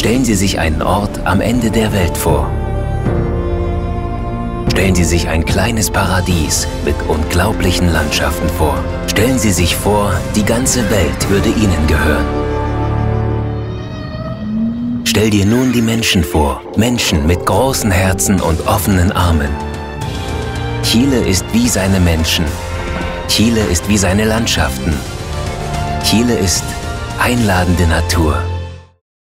Stellen Sie sich einen Ort am Ende der Welt vor. Stellen Sie sich ein kleines Paradies mit unglaublichen Landschaften vor. Stellen Sie sich vor, die ganze Welt würde Ihnen gehören. Stell dir nun die Menschen vor, Menschen mit großen Herzen und offenen Armen. Chile ist wie seine Menschen. Chile ist wie seine Landschaften. Chile ist einladende Natur.